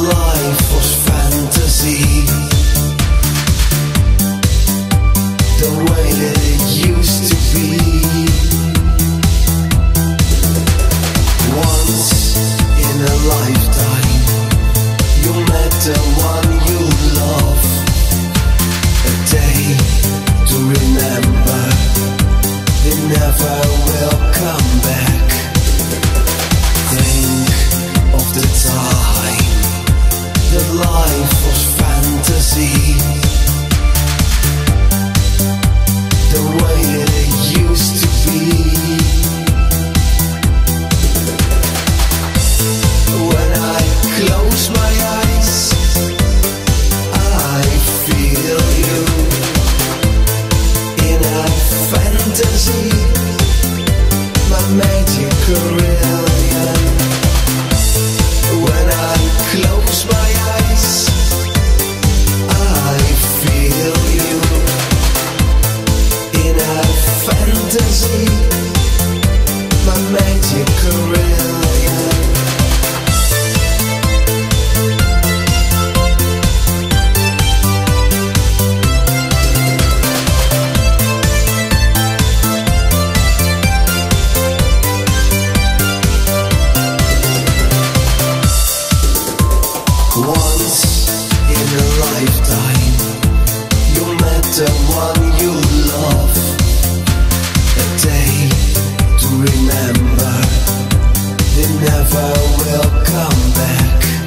life was fantasy. The way it used to be. Once in a lifetime, you met the one. fantasy. in a lifetime. You met the one you love A day to remember never will come back.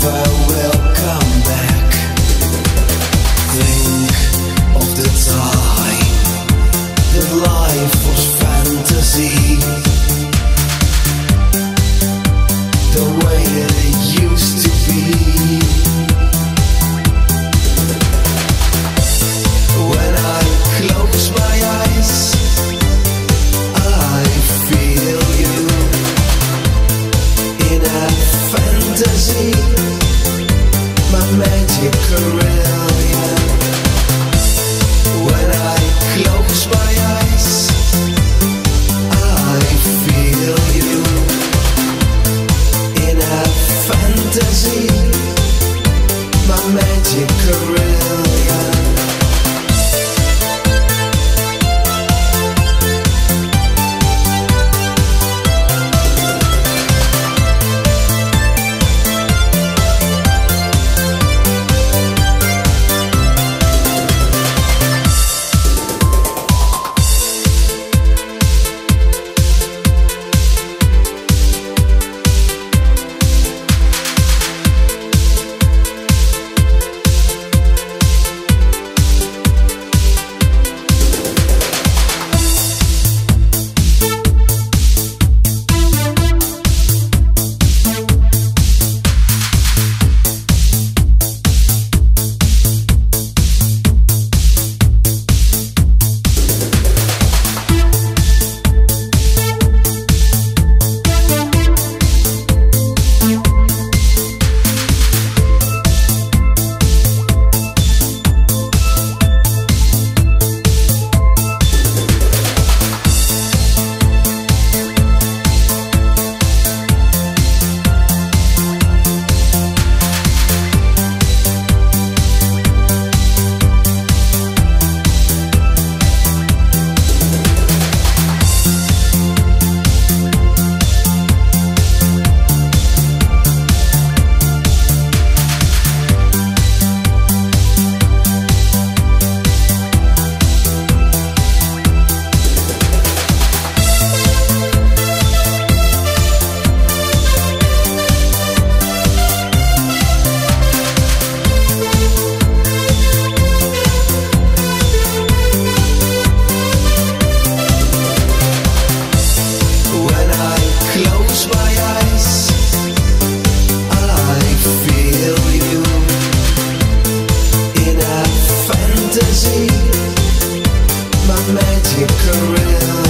far away magic around